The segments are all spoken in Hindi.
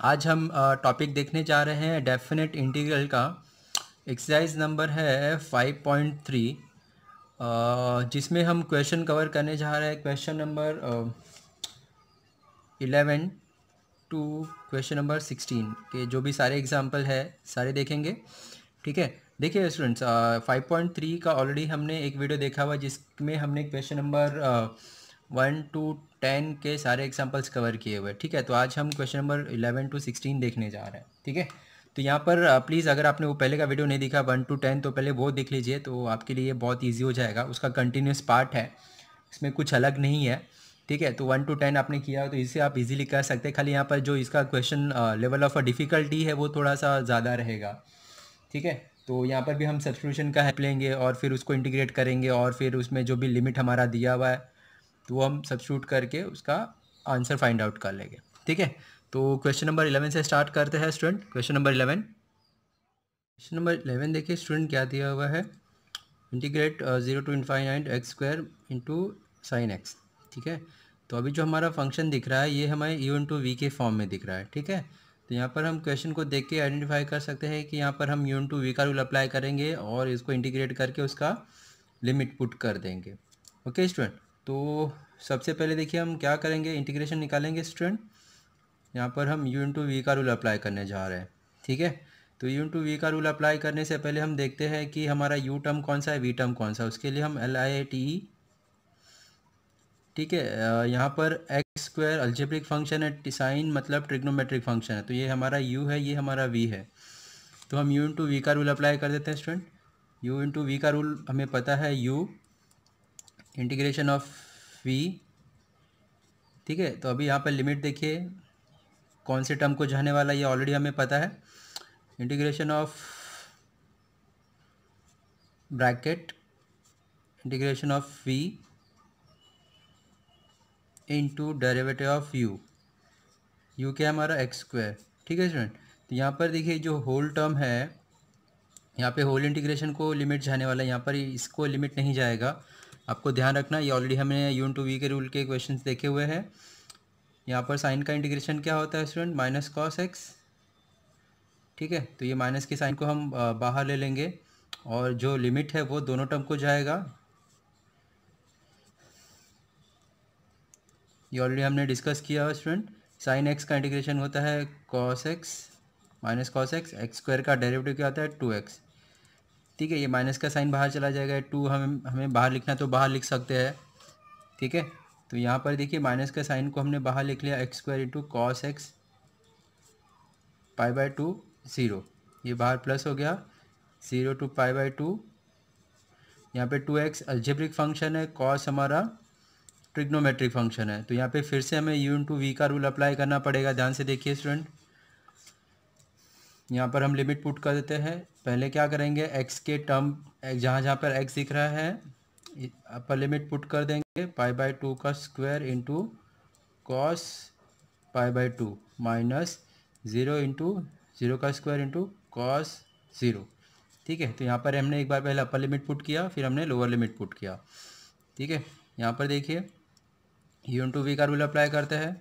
आज हम टॉपिक देखने जा रहे हैं डेफिनेट इंटीग्रल का। एक्सरसाइज नंबर है फाइव पॉइंट थ्री जिसमें हम क्वेश्चन कवर करने जा रहे हैं। Question number eleven to question number sixteen के जो भी सारे एग्ज़ाम्पल है, सारे देखेंगे। ठीक है? देखिए स्टूडेंट्स फाइव पॉइंट थ्री का ऑलरेडी हमने एक वीडियो देखा हुआ जिसमें हमने question number one to ten के सारे एग्जाम्पल्स कवर किए हुए ठीक है तो आज हम question number eleven to sixteen देखने जा रहे हैं। ठीक है? तो यहाँ पर प्लीज़ अगर आपने वो पहले का वीडियो नहीं देखा वन टू टेन तो पहले वो देख लीजिए तो आपके लिए बहुत ईजी हो जाएगा। उसका कंटिन्यूस पार्ट है। इसमें कुछ अलग नहीं है। ठीक है? तो वन टू टेन आपने किया तो इसे आप इजीली कर सकते हैं। खाली यहाँ पर जो इसका क्वेश्चन लेवल ऑफ़ डिफ़िकल्टी है, वो थोड़ा सा ज़्यादा रहेगा। ठीक है? तो यहाँ पर भी हम सब्सक्रिप्शन का हेल्प लेंगे और फिर उसको इंटीग्रेट करेंगे और फिर उसमें जो भी लिमिट हमारा दिया हुआ है तो वो हम सब्सिट्यूट करके उसका आंसर फाइंड आउट कर लेंगे। ठीक है? तो क्वेश्चन नंबर इलेवन से स्टार्ट करते हैं student question number eleven question number eleven देखिए स्टूडेंट क्या दिया हुआ है? Integrate zero to infinite x square into sine x ठीक है? तो अभी जो हमारा फ़ंक्शन दिख रहा है, ये हमारे यू इंटू वी के फॉर्म में दिख रहा है। ठीक है? तो यहाँ पर हम क्वेश्चन को देख के आइडेंटिफाई कर सकते हैं कि यहाँ पर हम यून टू वी का रूल अप्लाई करेंगे और इसको इंटीग्रेट करके उसका लिमिट पुट कर देंगे। ओके स्टूडेंट तो सबसे पहले देखिए हम क्या करेंगे इंटीग्रेशन निकालेंगे स्टूडेंट यहाँ पर हम यू टू वी का रूल अप्लाई करने जा रहे हैं, ठीक है? तो यू टू वी का रूल अप्लाई करने से पहले हम देखते हैं कि हमारा यू टर्म कौन सा है वी टर्म कौन सा उसके लिए हम एल आई टी ई ठीक है? यहाँ पर एक्स स्क्वायर अल्जेब्रिक फ़ंक्शन है साइन मतलब ट्रिग्नोमेट्रिक फ़ंक्शन है। तो ये हमारा यू है, ये हमारा वी है। तो हम यू इंटू वी का रूल अप्लाई कर देते हैं स्टूडेंट यू इंटू वी का रूल हमें पता है यू इंटीग्रेशन ऑफ़ वी ठीक है? तो अभी यहाँ पर लिमिट देखिए, कौन से टर्म को जाने वाला ये ऑलरेडी हमें पता है। Integration of bracket, integration of v into derivative of u u क्या हमारा? एक्स स्क्वायर ठीक है स्टूडेंट तो यहाँ पर देखिए, जो होल टर्म है, यहाँ पे होल इंटीग्रेशन को लिमिट जाने वाला है। यहाँ पर इसको लिमिट नहीं जाएगा। आपको ध्यान रखना, ये ऑलरेडी हमने यून टू वी के रूल के क्वेश्चन देखे हुए हैं। यहाँ पर साइन का इंटीग्रेशन क्या होता है स्टूडेंट माइनस कॉस एक्स ठीक है? तो ये माइनस के साइन को हम बाहर ले लेंगे और जो लिमिट है वो दोनों टर्म को जाएगा। ये ऑलरेडी हमने डिस्कस किया है स्टूडेंट साइन एक्स का इंटीग्रेशन होता है cos x minus cos x x square का डेरिवेटिव क्या होता है टू एक्स ठीक है, ये माइनस का साइन बाहर चला जाएगा टू हमें हमें बाहर लिखना तो बाहर लिख सकते हैं। ठीक है तो यहाँ पर देखिए माइनस का साइन को हमने बाहर लिख लिया x square into cos x pi by two zero ये बाहर प्लस हो गया zero two pi by two यहाँ पे टू एक्स अल्जेब्रिक फ़ंक्शन है कॉस हमारा ट्रिग्नोमेट्रिक फ़ंक्शन है। तो यहाँ पे फिर से हमें यू इंटू वी का रूल अप्लाई करना पड़ेगा, ध्यान से देखिए स्टूडेंट यहाँ पर हम लिमिट पुट कर देते हैं। पहले क्या करेंगे एक्स के टर्म जहाँ जहाँ पर एक्स दिख रहा है अपर लिमिट पुट कर देंगे पाई बाई टू का square into cos pi by two minus zero into zero का स्क्वायर इंटू कॉस ज़ीरो ठीक है तो यहाँ पर हमने एक बार पहले अपर लिमिट पुट किया, फिर हमने लोअर लिमिट पुट किया। ठीक है, यहाँ पर देखिए यू इंटू वी का रूल अप्लाई करते हैं।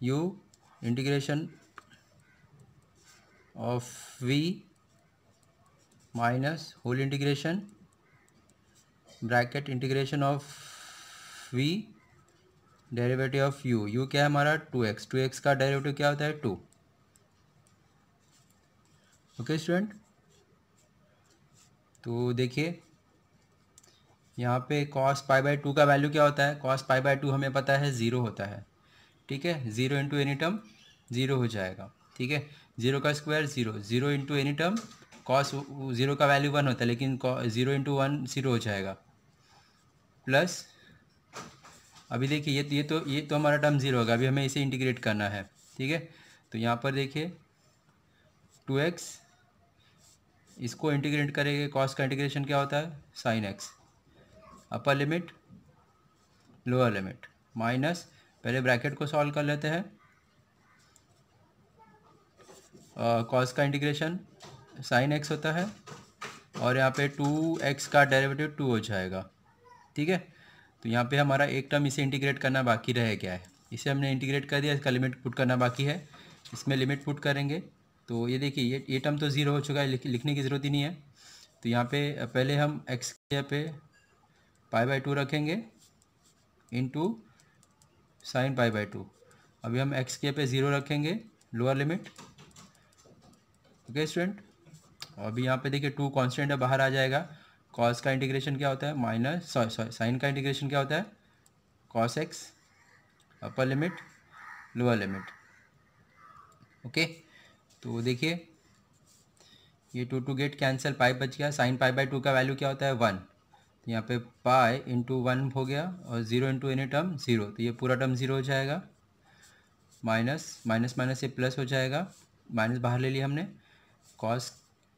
U integration of v minus whole integration bracket integration of v derivative of u u क्या है हमारा? टू एक्स टू एक्स का डेरिवेटिव क्या होता है? टू ओके स्टूडेंट तो देखिए, यहाँ पे कॉस पाई बाई टू का वैल्यू क्या होता है? कॉस पाई बाई टू हमें पता है ज़ीरो होता है। ठीक है? Zero into any term zero हो जाएगा। ठीक है? ज़ीरो का square zero zero into any term cos zero का वैल्यू वन होता है, लेकिन ज़ीरो इंटू वन ज़ीरो हो जाएगा। प्लस अभी देखिए, ये ये तो ये तो हमारा टर्म ज़ीरो होगा। अभी हमें इसे इंटीग्रेट करना है, ठीक है? तो यहाँ पर देखिए टू एक्स इसको इंटीग्रेट करेंगे कॉस का इंटीग्रेशन क्या होता है? Sine x upper limit lower limit minus पहले ब्रैकेट को सॉल्व कर लेते हैं। कॉस का इंटीग्रेशन साइन एक्स होता है और यहाँ पे टू एक्स का डेरिवेटिव टू हो जाएगा। ठीक है? तो यहाँ पे हमारा एक टर्म इसे इंटीग्रेट करना बाकी रह गया है। इसे हमने इंटीग्रेट कर दिया इसका लिमिट पुट करना बाकी है। इसमें लिमिट पुट करेंगे। तो ये देखिए ये ये टर्म तो ज़ीरो हो चुका है लिख, लिखने की ज़रूरत ही नहीं है। तो यहाँ पे पहले हम एक्स के पे पाई बाई टू रखेंगे into sine pi by two अभी हम एक्स के पे ज़ीरो रखेंगे लोअर लिमिट ओके स्टूडेंट अभी यहाँ पे देखिए टू कांस्टेंट है, बाहर आ जाएगा। कॉस का इंटीग्रेशन क्या होता है? माइनस सॉरी सॉरी साइन का इंटीग्रेशन क्या होता है? Cos x upper limit lower limit okay तो देखिए, ये two two get cancel pi बच गया। साइन पाई बाई टू का वैल्यू क्या होता है? वन तो यहाँ पे पाई इंटू वन हो गया और zero into any term zero तो ये पूरा टर्म ज़ीरो हो जाएगा। माइनस माइनस माइनस से प्लस हो जाएगा। माइनस बाहर ले लिया हमने। कॉस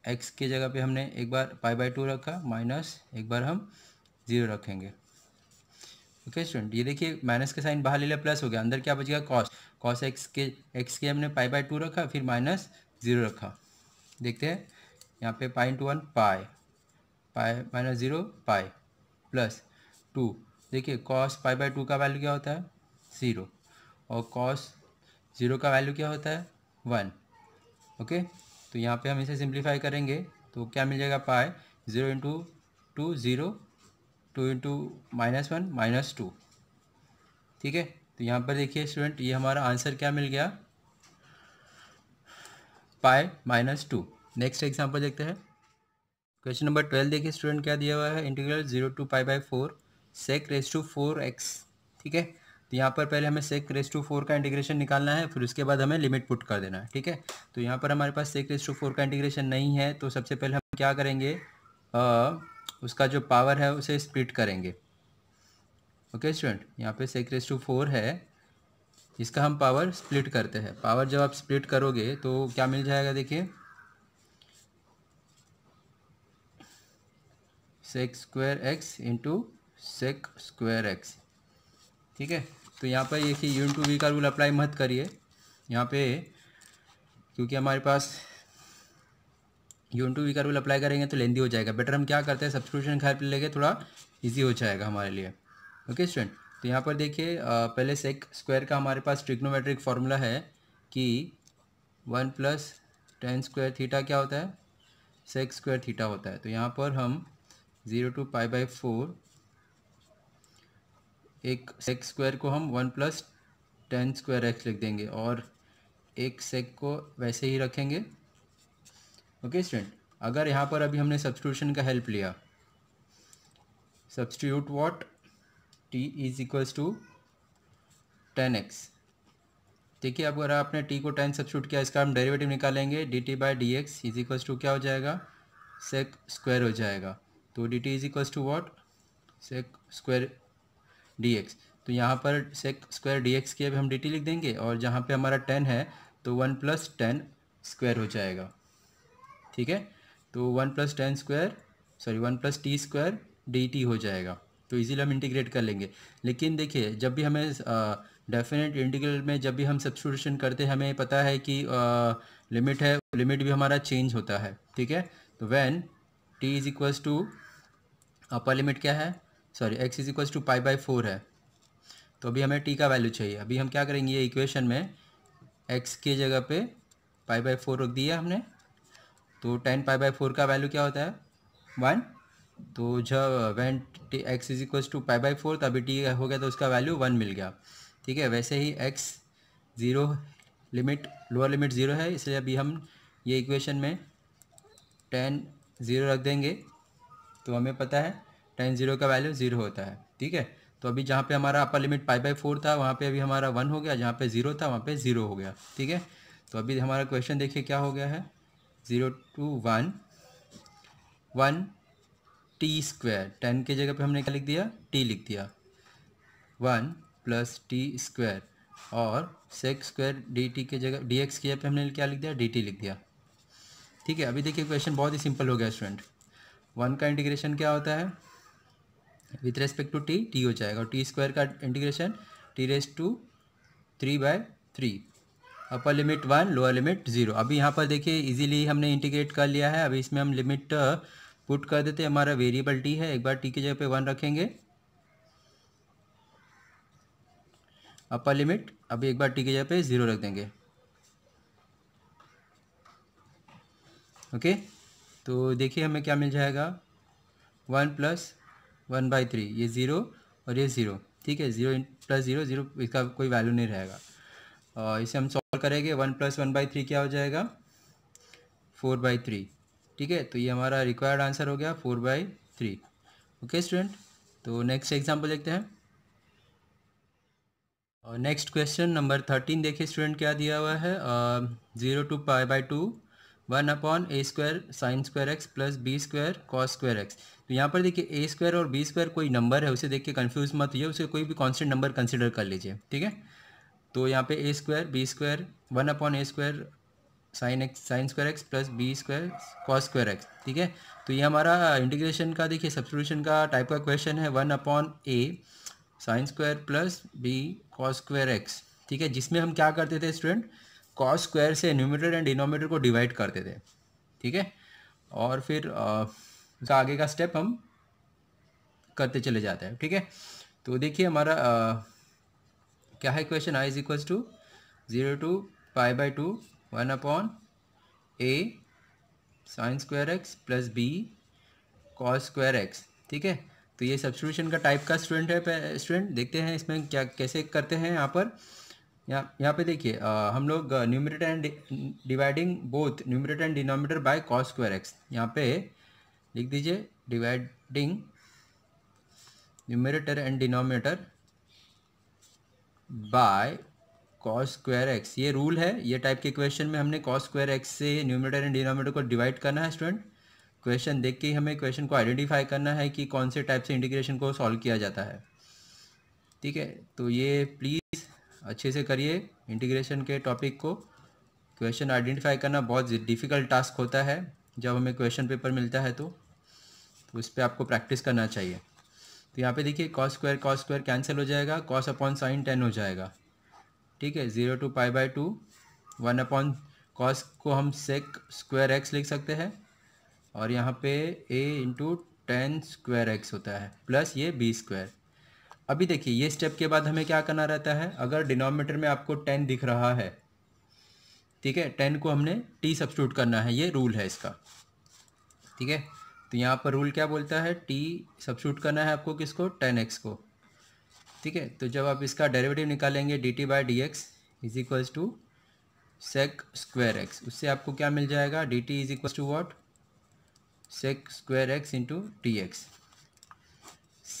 एक्स के जगह पे हमने एक बार पाई बाई टू रखा माइनस एक बार हम ज़ीरो रखेंगे। ओके स्टूडेंट ये देखिए माइनस के साइन बाहर ले लिया प्लस हो गया। अंदर क्या बचेगा कॉस कॉस एक्स के एक्स के हमने पाई बाई टू रखा, फिर माइनस ज़ीरो रखा। देखते हैं, यहाँ पे pi into one pi pi minus zero pi plus two देखिए कॉस पाई बाई टू का वैल्यू क्या होता है? ज़ीरो और कॉस ज़ीरो का वैल्यू क्या होता है? वन ओके तो यहाँ पे हम इसे सिंप्लीफाई करेंगे तो क्या मिल जाएगा pi zero into two zero two into minus one minus two ठीक है? तो यहाँ पर देखिए स्टूडेंट ये हमारा आंसर क्या मिल गया? Pi minus two next example देखते हैं। क्वेश्चन नंबर ट्वेल्व देखिए स्टूडेंट क्या दिया हुआ है? Integral zero to pi by four sec raise to four x ठीक है? तो यहाँ पर पहले हमें सेक रेस टू फोर का इंटीग्रेशन निकालना है फिर उसके बाद हमें लिमिट पुट कर देना है ठीक है? तो यहाँ पर हमारे पास सेक रेस टू फोर का इंटीग्रेशन नहीं है तो सबसे पहले हम क्या करेंगे? आ, उसका जो पावर है उसे स्प्लिट करेंगे। ओके स्टूडेंट यहाँ पे सेक रेस टू फोर है इसका हम पावर स्प्लिट करते हैं। पावर जब आप स्प्लिट करोगे तो क्या मिल जाएगा देखिए? Sec square x into sec square x ठीक है? तो यहाँ पर देखिए यून टू वी का रूल अप्लाई मत करिए। यहाँ पे क्योंकि हमारे पास यून टू वी का रूल अप्लाई करेंगे तो लेंदी हो जाएगा। बेटर हम क्या करते हैं? सब्सक्रिप्शन घर पर लेके थोड़ा इजी हो जाएगा हमारे लिए। ओके स्टूडेंट तो यहाँ पर देखिए पहले सेक स्क्वायर का हमारे पास ट्रिग्नोमेट्रिक फार्मूला है कि one plus tan square theta क्या होता है? सेक स्क्वायर थीटा होता है। तो यहाँ पर हम zero to pi by four एक सेक स्क्वायर को हम one plus tan square x लिख देंगे और एक सेक को वैसे ही रखेंगे। ओके स्टूडेंट अगर यहाँ पर अभी हमने सब्सटीट्यूशन का हेल्प लिया। Substitute what t is equals to tan x देखिए, अब अगर आपने टी को टेन सब्सिट्यूट किया, इसका हम डेरिवेटिव निकालेंगे। D t by d x is equals to क्या हो जाएगा? सेक स्क्वायर हो जाएगा। तो d t is equals to what sec square d x तो यहाँ पर सेक स्क्वायर डी एक्स की अभी हम डी टी लिख देंगे और जहाँ पे हमारा टेन है तो वन प्लस टेन स्क्वायर हो जाएगा। ठीक है? तो one plus tan square sorry one plus t square d t हो जाएगा। तो इजीली हम इंटीग्रेट कर लेंगे। लेकिन देखिए, जब भी हमें डेफिनेट इंटीग्रल में जब भी हम सब्सटीट्यूशन करते हैं, हमें पता है कि लिमिट है लिमिट भी हमारा चेंज होता है। ठीक है? तो when t is equals to upper limit क्या है? Sorry x is equals to pi by four है। तो अभी हमें टी का वैल्यू चाहिए। अभी हम क्या करेंगे ये इक्वेशन में? एक्स की जगह पे पाई बाई फोर रख दिया हमने। तो टेन पाई बाई फोर का वैल्यू क्या होता है? वन तो जब when t x is equals to pi by four तो अभी टी हो गया तो उसका वैल्यू वन मिल गया। ठीक है, वैसे ही x zero limit lower limit zero है, इसलिए अभी हम ये इक्वेशन में टेन ज़ीरो रख देंगे। तो हमें पता है टेन ज़ीरो का वैल्यू ज़ीरो होता है, ठीक है? तो अभी जहाँ पे हमारा upper limit pi by four था, वहाँ पे अभी हमारा वन हो गया, जहाँ पे ज़ीरो था, वहाँ पे ज़ीरो हो गया, ठीक है? तो अभी हमारा क्वेश्चन देखिए क्या हो गया है? Zero to one one t square, tan के जगह पे हमने क्या लिख दिया? टी लिख दिया। वन प्लस टी स्क्वायर और सेक्स स्क्वायर डी टी के जगह, डी एक्स की जगह पे हमने क्या लिख दिया? डी टी लिख दिया, ठीक है? अभी देखिए क्वेश्चन बहुत ही सिंपल हो गया स्टूडेंट वन का इंटीग्रेशन क्या होता है? With respect to t t हो जाएगा। और टी स्क्वायर का integration t raise to three by three upper limit one lower limit zero अभी यहाँ पर देखिए इजीली हमने इंटीग्रेट कर लिया है। अभी इसमें हम लिमिट पुट कर देते हैं। हमारा वेरिएबल टी है। एक बार टी की जगह पे वन रखेंगे। अपर लिमिट अभी एक बार टी की जगह पे ज़ीरो रख देंगे। ओके तो देखिए हमें क्या मिल जाएगा? One plus one by three, ये ज़ीरो और ये ज़ीरो, ठीक है? ज़ीरो प्लस ज़ीरो ज़ीरो इसका कोई वैल्यू नहीं रहेगा। और इसे हम सॉल्व करेंगे, one plus one by three क्या हो जाएगा? फोर बाई थ्री, ठीक है? तो ये हमारा रिक्वायर्ड आंसर हो गया, four by three. Okay student तो नेक्स्ट एग्ज़ाम्पल देखते हैं। और नेक्स्ट क्वेश्चन नंबर थर्टीन देखिए स्टूडेंट क्या दिया हुआ है? Zero to pi by two one upon a square sine square x plus b square cos square x. तो यहाँ पर देखिए ए स्क्वायर और बी स्क्वायर कोई नंबर है, उसे देख के कन्फ्यूज़ मत होइए, उसे कोई भी कॉन्स्टेंट नंबर कंसिडर कर लीजिए, ठीक है? तो यहाँ पे a square, b square, one upon a square sine x, sine square x plus b square cos square x, ठीक है? तो ये हमारा इंटीग्रेशन का, देखिए सब्सटीट्यूशन का टाइप का क्वेश्चन है, one upon a sine square plus b cos square x, ठीक है? जिसमें हम क्या करते थे स्टूडेंट कॉस स्क्वायर से न्यूमिनेटर एंड डिनोमिनेटर को डिवाइड करते थे ठीक है? और फिर उसका आगे का स्टेप हम करते चले जाते हैं ठीक है? तो देखिए हमारा आ, क्या है question I is equals to zero to pi by two one upon a sine square x plus b cos square x ठीक है? तो ये सब्सटीट्यूशन का टाइप का स्टूडेंट है स्टूडेंट देखते हैं इसमें क्या कैसे करते हैं यहाँ पर। यहाँ यहाँ पे देखिए हम लोग numerator and dividing both numerator and denominator by cos square x यहाँ पे लिख दीजिए dividing numerator and denominator by cos square x ये रूल है, ये टाइप के क्वेश्चन में हमने कॉस स्क्वायर एक्स से न्यूमरेटर एंड डिनोमिनेटर को डिवाइड करना है स्टूडेंट क्वेश्चन देख के ही हमें क्वेश्चन को आइडेंटिफाई करना है कि कौन से टाइप से इंटीग्रेशन को सॉल्व किया जाता है। ठीक है तो ये प्लीज़ अच्छे से करिए इंटीग्रेशन के टॉपिक को। क्वेश्चन आइडेंटिफाई करना बहुत डिफ़िकल्ट टास्क होता है जब हमें क्वेश्चन पेपर मिलता है तो, तो उस पर आपको प्रैक्टिस करना चाहिए। तो यहाँ पे देखिए cos square cos square cancel हो जाएगा कॉस अपॉन साइन टेन हो जाएगा। ठीक है zero to pi by two one upon cos को हम सेक स्क्वायर एक्स लिख सकते हैं। और यहाँ पे a into tan square x होता है प्लस ये बी स्क्वायर अभी देखिए, ये स्टेप के बाद हमें क्या करना रहता है? अगर डिनोमीटर में आपको टेन दिख रहा है, ठीक है टेन को हमने टी सब्सिट्यूट करना है, ये रूल है इसका, ठीक है? तो यहाँ पर रूल क्या बोलता है? टी सब्सिट्यूट करना है आपको किसको? टेन एक्स को, ठीक है? तो जब आप इसका डेरिवेटिव निकालेंगे d t by d x is equals to sec square x उससे आपको क्या मिल जाएगा? D t is equals to what sec square x into d x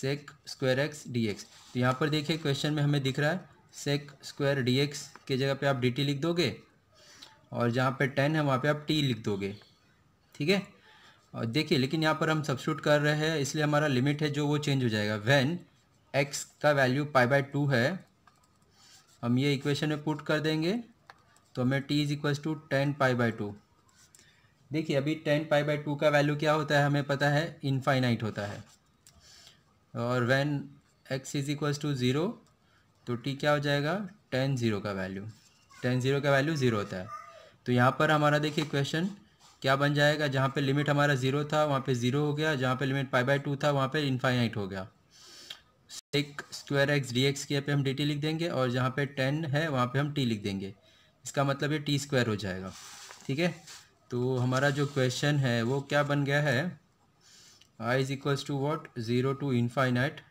sec square x d x तो यहाँ पर देखिए क्वेश्चन में हमें दिख रहा है सेक स्क्वायर डी एक्स के जगह पे आप डी टी लिख दोगे, और जहाँ पे टेन है वहाँ पे आप टी लिख दोगे, ठीक है? और देखिए, लेकिन यहाँ पर हम सब्सिट्यूट कर रहे हैं, इसलिए हमारा लिमिट है जो वो चेंज हो जाएगा। वैन एक्स का वैल्यू पाई बाय टू है, हम ये इक्वेशन में पुट कर देंगे तो हमें t is equals to tan pi by two देखिए, अभी टेन पाई बाय टू का वैल्यू क्या होता है, हमें पता है इनफाइनाइट होता है। और when x is equals to zero तो टी क्या हो जाएगा? टेन ज़ीरो का वैल्यू टेन ज़ीरो का वैल्यू ज़ीरो होता है. तो यहाँ पर हमारा देखिए क्वेश्चन क्या बन जाएगा? जहाँ पे लिमिट हमारा ज़ीरो था, वहाँ पे ज़ीरो हो गया. जहाँ पे लिमिट पाई बाई टू था, वहाँ पे इनफाइनाइट हो गया. Sec square x d x के पे हम डी टी लिख देंगे और जहाँ पे टेन है, वहाँ पे हम टी लिख देंगे. इसका मतलब ये टी स्क्वायर हो जाएगा. ठीक है? तो हमारा जो क्वेश्चन है, वो क्या बन गया है? Is equals to what zero to infinite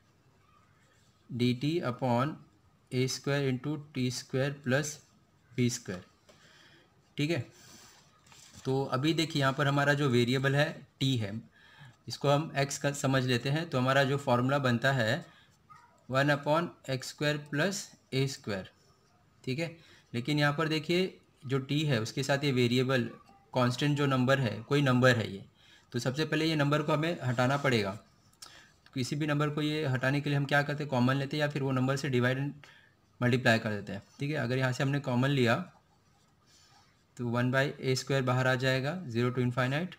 d t upon a square into t square plus b square ठीक है? तो अभी देखिए, यहाँ पर हमारा जो वेरिएबल है टी है। इसको हम एक्स का समझ लेते हैं। तो हमारा जो फॉर्मूला बनता है one upon x square plus a square ठीक है? लेकिन यहाँ पर देखिए, जो टी है, उसके साथ ये वेरिएबल कांस्टेंट जो नंबर है, कोई नंबर है ये। तो सबसे पहले ये नंबर को हमें हटाना पड़ेगा। किसी भी नंबर को ये हटाने के लिए हम क्या करते हैं? कॉमन लेते हैं या फिर वो नंबर से डिवाइड एंड मल्टीप्लाई कर देते हैं। ठीक है? अगर यहाँ से हमने कॉमन लिया तो वन बाई ए स्क्वायर बाहर आ जाएगा zero to infinite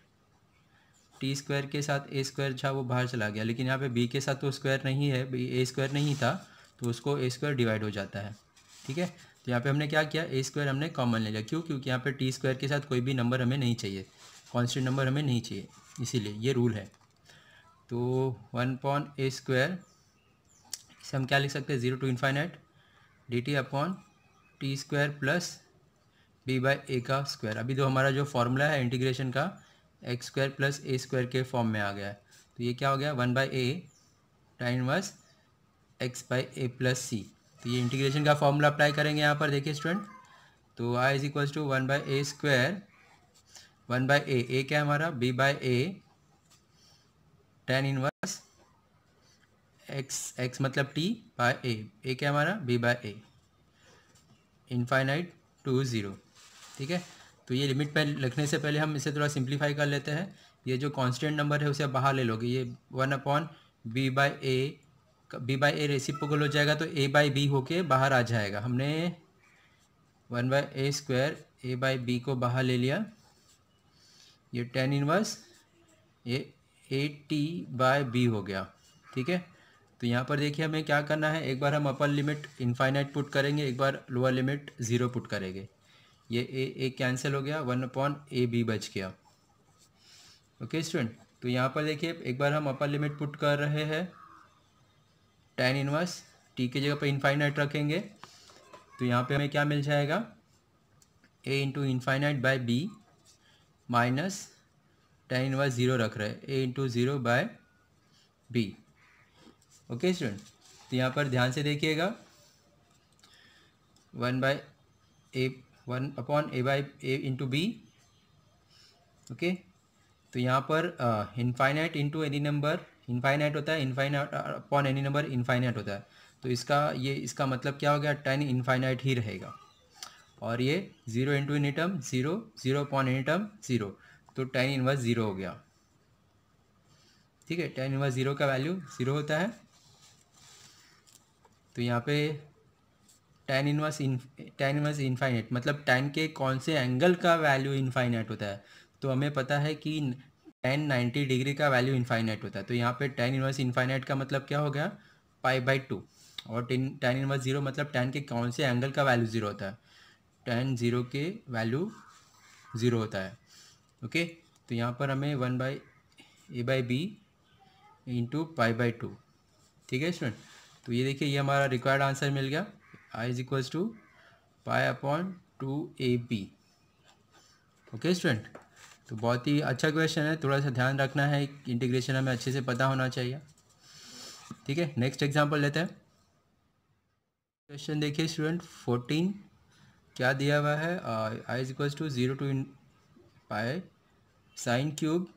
t square के साथ ए स्क्वायर था, वो बाहर चला गया। लेकिन यहाँ पे बी के साथ तो स्क्वायर नहीं है बी ए स्क्वायर नहीं था तो उसको ए स्क्वायर डिवाइड हो जाता है। ठीक है? तो यहाँ पे हमने क्या किया? ए स्क्वायर हमने कॉमन ले लिया। क्यों? क्योंकि यहाँ पे टी स्क्वायर के साथ कोई भी नंबर हमें नहीं चाहिए। कॉन्स्टेंट नंबर हमें नहीं चाहिए। इसीलिए, ये रूल है। तो वन पॉन ए स्क्वायर इसे हम क्या लिख सकते हैं? Zero to infinite d t upon t square plus b by a का स्क्वायर अभी तो हमारा जो फॉर्मूला है इंटीग्रेशन का x square plus a square के फॉर्म में आ गया है। तो ये क्या हो गया? One by a tan inverse x by a plus c तो ये इंटीग्रेशन का फॉर्मूला अप्लाई करेंगे यहाँ पर, देखिए स्टूडेंट तो I is equals to one by a square one by a a क्या हमारा? B by a tan inverse x x मतलब टी बाय ए। ए क्या हमारा? B by a infinite to zero ठीक है? तो ये लिमिट पर लिखने से पहले हम इसे थोड़ा सिंप्लीफाई कर लेते हैं। ये जो कांस्टेंट नंबर है, उसे आप बाहर ले लोगे। ये one upon b by a b by a reciprocal हो जाएगा तो ए बाई बी होके बाहर आ जाएगा। हमने one by a square a by b को बाहर ले लिया। ये टेन इनवर्स ये ए टी बाय बी हो गया, ठीक है? तो यहाँ पर देखिए हमें क्या करना है, एक बार हम अपर लिमिट इनफाइनाइट पुट करेंगे, एक बार लोअर लिमिट ज़ीरो पुट करेंगे। ये ए ए कैंसिल हो गया वन अपॉन ए बी बच गया। ओके स्टूडेंट तो यहाँ पर देखिए, एक बार हम अपर लिमिट पुट कर रहे हैं टेन इनवर्स टी की जगह पर इनफाइनाइट रखेंगे। तो यहाँ पे हमें क्या मिल जाएगा a into infinite by b minus tan inverse zero रख रहे हैं। A into zero by b. Okay, student? तो यहाँ पर ध्यान से देखिएगा। One by a, one upon a by a into b. Okay? तो यहाँ पर infinite into any number infinite होता है infinite upon any number infinite होता है। तो इसका ये, इसका मतलब क्या हो गया? टेन इनफाइनाइट ही रहेगा। और ये zero into any term zero zero upon any term zero तो टेन इनवर्स ज़ीरो हो गया। ठीक है टेन इनवर्स ज़ीरो का वैल्यू ज़ीरो होता है। तो यहाँ पे टेन इनवर्स इन टेन इनवर्स इनफाइनाइट मतलब टेन के कौन से एंगल का वैल्यू इनफाइनाइट होता है? तो हमें पता है कि टेन नाइन्टी डिग्री का वैल्यू इनफाइनाइट होता है। तो यहाँ पे टेन इनवर्स इनफाइनाइट का मतलब क्या हो गया? पाई बाई टू और टेन टेन इनवर्स ज़ीरो मतलब टेन के कौन से एंगल का वैल्यू ज़ीरो होता है? टेन ज़ीरो के वैल्यू ज़ीरो होता है। ओके तो यहाँ पर हमें one by a by b into pi by two ठीक है स्टूडेंट तो ये देखिए, ये हमारा रिक्वायर्ड आंसर मिल गया। I is equals to pi upon two a b okay student तो बहुत ही अच्छा क्वेश्चन है। थोड़ा सा ध्यान रखना है। इंटीग्रेशन हमें अच्छे से पता होना चाहिए। ठीक है? नेक्स्ट एग्जांपल लेते हैं। क्वेश्चन देखिए स्टूडेंट फोर्टीन क्या दिया हुआ है? I is equals to zero to pi sine cube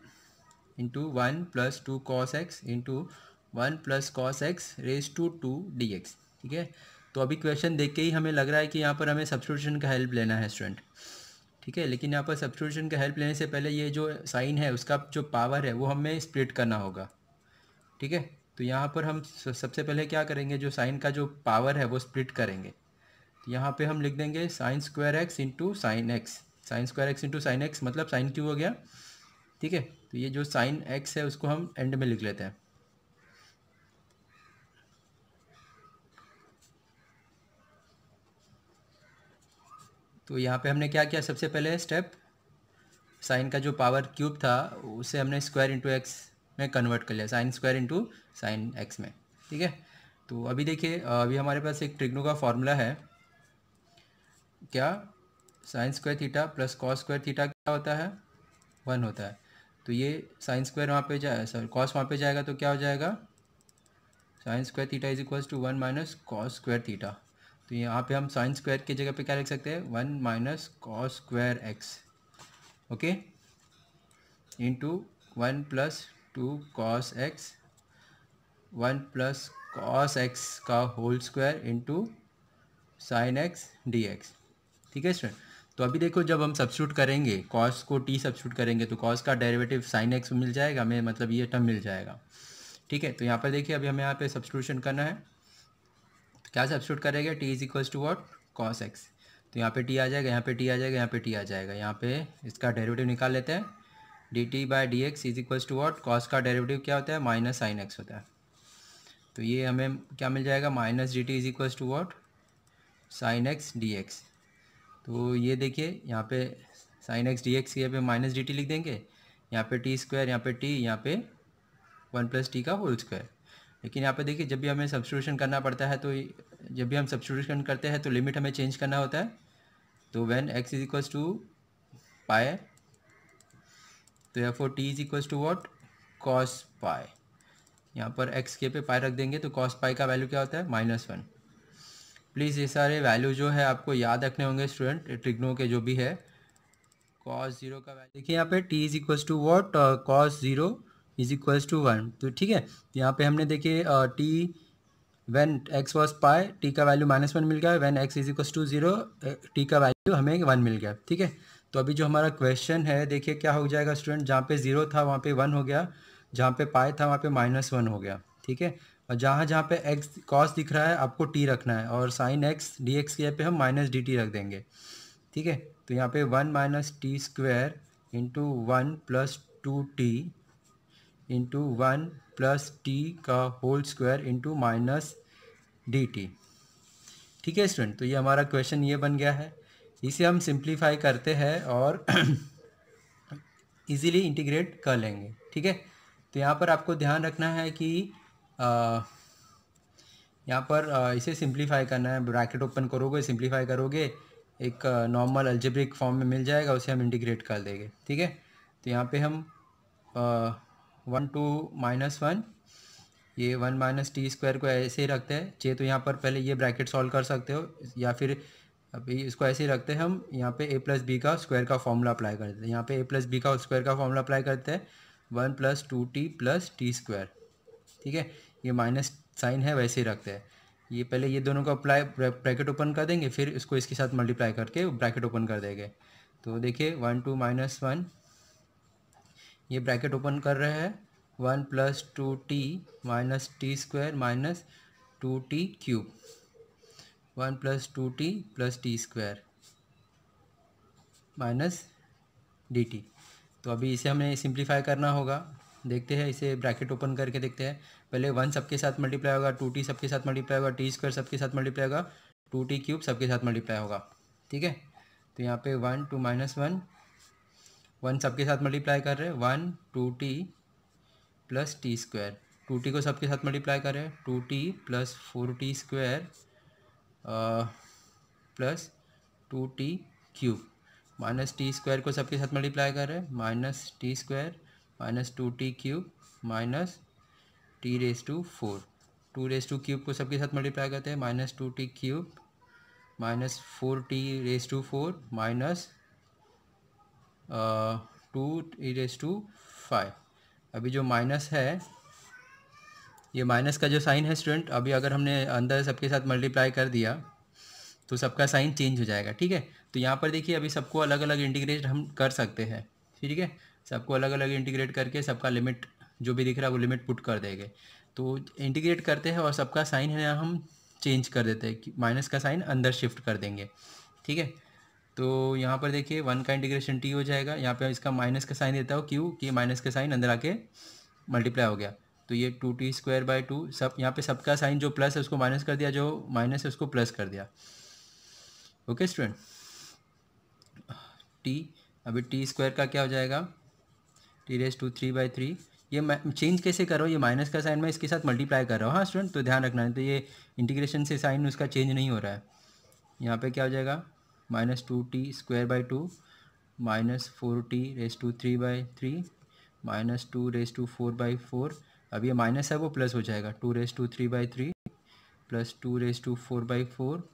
into one plus two cos x into one plus cos x raise to two d x ठीक है? तो अभी क्वेश्चन देख के ही हमें लग रहा है कि यहाँ पर हमें सब्सटीट्यूशन का हेल्प लेना है स्टूडेंट ठीक है? लेकिन यहाँ पर सब्सटीट्यूशन का हेल्प लेने से पहले ये जो साइन है, उसका जो पावर है, वो हमें स्प्लिट करना होगा, ठीक है? तो यहाँ पर हम सबसे पहले क्या करेंगे? जो साइन का जो पावर है, वो स्प्लिट करेंगे। तो यहाँ पे हम लिख देंगे sine square x into sine x sine square x into sine x मतलब साइन क्यू हो गया। ठीक है? तो ये जो साइन एक्स है, उसको हम एंड में लिख लेते हैं। तो यहाँ पे हमने क्या किया? सबसे पहले स्टेप साइन का जो पावर क्यूब था, उसे हमने स्क्वायर इंटू एक्स में कन्वर्ट कर लिया। Sine square into sine x में। ठीक है? तो अभी देखिए, अभी हमारे पास एक ट्रिग्नो का फॉर्मूला है। क्या? Sine square theta plus cos square theta क्या होता है? वन होता है। तो ये साइन स्क्वायर वहाँ पे जाए सॉरी, कॉस वहाँ पे जाएगा तो क्या हो जाएगा? Sine square theta is equals to one minus cos square theta. तो यहाँ पे हम साइन स्क्वायर की जगह पे क्या लिख सकते हैं? One minus cos square x, okay? Into one plus two cos x, one plus cos x का whole square into sine x d x. ठीक है स्टूडेंट तो अभी देखो, जब हम सब्सिट्यूट करेंगे कॉस को टी सब्सिट्यूट करेंगे तो कॉस का डेरिवेटिव साइन एक्स मिल जाएगा हमें मतलब ये टर्म मिल जाएगा। ठीक है तो यहाँ पर देखिए, अभी हमें यहाँ पे सब्सिट्यूशन करना है। तो क्या सब्सिट्यूट करेंगे? T is equals to what cos x तो यहाँ पे टी आ जाएगा, यहाँ पे टी आ जाएगा, यहाँ पे टी आ जाएगा। यहाँ पे इसका डेरिवेटिव निकाल लेते हैं। D t by d x is equals to what cos का डेरिवेटिव क्या होता है? माइनस साइन एक्स होता है। तो ये हमें क्या मिल जाएगा? Minus d t is equals to what sine x d x तो ये देखिए, यहाँ पे साइन एक्स डी एक्स यहाँ पे माइनस डी टी लिख देंगे। यहाँ पे टी स्क्वायर यहाँ पे टी यहाँ पे वन प्लस टी का होल स्क्वायर लेकिन यहाँ पे देखिए, जब भी हमें सब्सटीट्यूशन करना पड़ता है तो जब भी हम सब्सटीट्यूशन करते हैं तो लिमिट हमें चेंज करना होता है। तो when x is equals to pi तो या four t is equals to what cos pi यहाँ पर एक्स के पे पाए रख देंगे तो कॉस पाई का वैल्यू क्या होता है? माइनस वन प्लीज़ ये सारे वैल्यू जो है आपको याद रखने होंगे स्टूडेंट ट्रिग्नो के जो भी है। कॉस ज़ीरो का वैल्यू देखिए यहाँ पे t is equals to what cos zero is equals to one तो ठीक है, यहाँ पे हमने देखिए t when x was pi t का वैल्यू माइनस वन मिल गया when x is equals to zero t का वैल्यू हमें वन मिल गया, ठीक है? तो अभी जो हमारा क्वेश्चन है, देखिए क्या हो जाएगा स्टूडेंट जहाँ पे ज़ीरो था, वहाँ पे वन हो गया, जहाँ पे पाए था, वहाँ पे माइनस वन हो गया, ठीक है? और जहाँ जहाँ पे एक्स कॉस दिख रहा है, आपको टी रखना है और साइन एक्स डी एक्स के पे हम माइनस डी टी रख देंगे। ठीक है? तो यहाँ पे one minus t square into one plus two t into one plus t का whole square into minus d t ठीक है स्टूडेंट तो ये हमारा क्वेश्चन ये बन गया है। इसे हम सिंप्लीफाई करते हैं और इजीली इंटीग्रेट कर लेंगे। ठीक है? तो यहाँ पर आपको ध्यान रखना है कि यहाँ पर इसे सिंप्लीफाई करना है। ब्रैकेट ओपन करोगे सिंप्लीफाई करोगे, एक नॉर्मल अल्जेब्रिक फॉर्म में मिल जाएगा, उसे हम इंटीग्रेट कर देंगे, ठीक है? तो यहाँ पे हम वन टू माइनस वन ये वन माइनस टी स्क्वायर को ऐसे ही रखते हैं। चाहिए तो यहाँ पर पहले ये ब्रैकेट सॉल्व कर सकते हो, या फिर अभी इसको ऐसे ही रखते हैं हम, यहाँ पे ए प्लस बी का स्क्वायर का फॉर्मूला अप्लाई करते हैं। यहाँ पे ए प्लस बी का स्क्वायर का फॉर्मूला अप्लाई करते हैं one plus two t plus t square ठीक है? ये माइनस साइन है, वैसे ही रखते हैं। ये पहले ये दोनों को अप्लाई ब्रैकेट ओपन कर देंगे, फिर इसको इसके साथ मल्टीप्लाई करके ब्रैकेट ओपन कर देंगे। तो देखिए वन टू माइनस वन ये ब्रैकेट ओपन कर रहे हैं। One plus two t minus t square minus two t cube one plus two t plus t square minus d t तो अभी इसे हमें सिंप्लीफाई करना होगा। देखते हैं, इसे ब्रैकेट ओपन करके देखते हैं। पहले वन सबके साथ मल्टीप्लाई होगा टू टी सबके साथ मल्टीप्लाई होगा टी स्क्वायर सबके साथ मल्टीप्लाई होगा टू टी क्यूब सबके साथ मल्टीप्लाई होगा, ठीक है? तो यहाँ पे one to minus one one सबके साथ मल्टीप्लाई कर रहे हैं one two t plus t square two t को सबके साथ मल्टीप्लाई कर रहे हैं two t plus four t square plus two t cube minus t square को सबके साथ मल्टीप्लाई कर रहे हैं minus t square minus two t cube minus t raise to four. Two raise to cube को सबके साथ मल्टीप्लाई करते हैं। Minus two t cube, minus four t raise to four, minus two t raise to five. अभी जो माइनस है, ये माइनस का जो साइन है स्टूडेंट, अभी अगर हमने अंदर सबके साथ मल्टीप्लाई कर दिया तो सबका साइन चेंज हो जाएगा, ठीक है? तो यहाँ पर देखिए, अभी सबको अलग अलग इंटीग्रेट हम कर सकते हैं, ठीक है? सबको अलग अलग इंटीग्रेट करके सबका लिमिट जो भी दिख रहा है वो लिमिट पुट कर देंगे। तो इंटीग्रेट करते हैं और सबका साइन है, हम चेंज कर देते हैं कि माइनस का साइन अंदर शिफ्ट कर देंगे। ठीक है? तो यहाँ पर देखिए वन का इंटीग्रेशन टी हो जाएगा। यहाँ पे इसका माइनस का साइन देता हो। क्यू कि माइनस का साइन अंदर आके मल्टीप्लाई हो गया। तो ये two t square by two सब यहाँ पे सबका साइन जो प्लस है उसको माइनस कर दिया, जो माइनस है उसको प्लस कर दिया। ओके स्टूडेंट टी अभी टी स्क्वायर का क्या हो जाएगा? T raise to three by three ये चेंज कैसे करो ये माइनस का साइन मैं इसके साथ मल्टीप्लाई कर रहा हूँ। हाँ स्टूडेंट तो ध्यान रखना है तो ये इंटीग्रेशन से साइन उसका चेंज नहीं हो रहा है। यहाँ पे क्या हो जाएगा? Minus two t square by two minus four t raise to three by three minus two raise to four by four अब ये माइनस है, वो प्लस हो जाएगा। Two raise to three by three plus two raise to four by four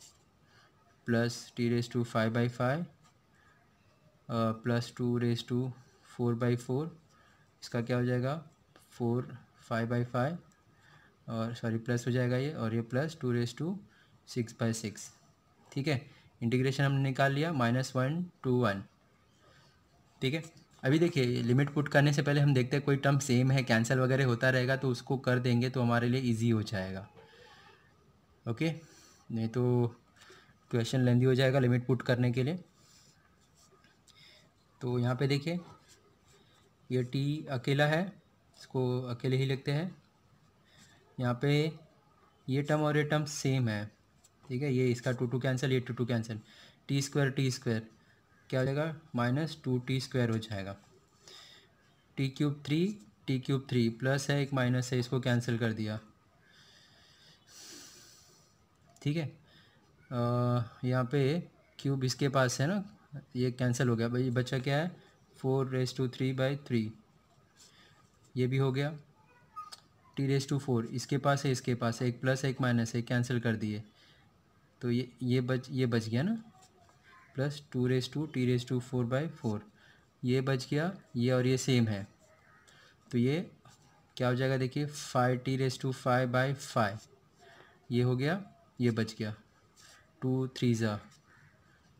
plus t raise to five by five plus two raise to four by four इसका क्या हो जाएगा? फोर फाइव बाई फाइव और सॉरी, प्लस हो जाएगा ये और ये plus two raise to six by six. ठीक है? इंटीग्रेशन हमने निकाल लिया, माइनस वन टू वन। ठीक है? अभी देखिए, लिमिट पुट करने से पहले हम देखते हैं कोई टर्म सेम है, कैंसिल वगैरह होता रहेगा तो उसको कर देंगे तो हमारे लिए इजी हो जाएगा। ओके? नहीं तो क्वेश्चन लेंदी हो जाएगा लिमिट पुट करने के लिए। तो यहाँ पे देखिए ये टी अकेला है, इसको अकेले ही लिखते हैं। यहाँ पे ये टर्म और ये टर्म सेम है, ठीक है? ये इसका टू टू कैंसिल, ये two two cancel. T square t square. क्या हो जाएगा? माइनस टू टी स्क्वायर हो जाएगा। T cube three, t cube three. Plus है, एक माइनस है, इसको कैंसिल कर दिया। ठीक है? यहाँ पे क्यूब इसके पास है ना? ये कैंसिल हो गया। भाई बच्चा क्या है? Four raise to three by three. ये भी हो गया। T raise to four. इसके पास है, इसके पास है। एक प्लस, एक माइनस है। कैंसिल कर दिए। तो ये ये बच ये बच गया ना? Plus two raise to, t raise to four by four. ये बच गया। ये और ये सेम है। तो ये क्या हो जाएगा देखिए? Five, t raise to five by five. ये हो गया। ये बच गया। टू थ्री ज़ा।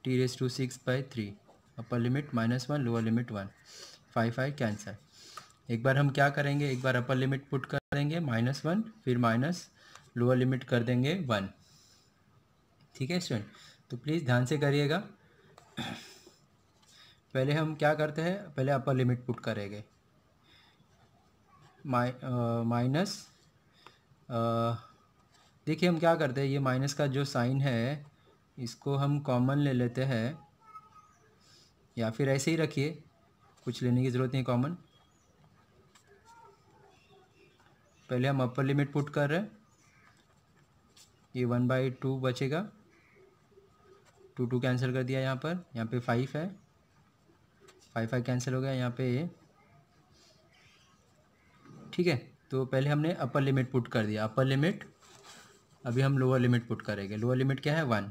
T raise to six by three. Upper limit minus one lower limit one five five cancel एक बार हम क्या करेंगे? एक बार अपर लिमिट पुट करेंगे माइनस वन फिर माइनस लोअर लिमिट कर देंगे वन ठीक है स्टूडेंट तो प्लीज़ ध्यान से करिएगा। पहले हम क्या करते हैं? पहले अपर लिमिट पुट करेंगे। माइनस देखिए हम क्या करते हैं? ये माइनस का जो साइन है, इसको हम कॉमन ले लेते हैं। या फिर ऐसे ही रखिए, कुछ लेने की ज़रूरत नहीं कॉमन पहले हम अपर लिमिट पुट कर रहे हैं। ये वन बाई टू बचेगा। टू टू कैंसिल कर दिया यहाँ पर। यहाँ पे फाइव है। फाइव फाइव कैंसिल हो गया यहाँ पे ठीक है? तो पहले हमने अपर लिमिट पुट कर दिया। अपर लिमिट अभी हम लोअर लिमिट पुट करेंगे। लोअर लिमिट क्या है? One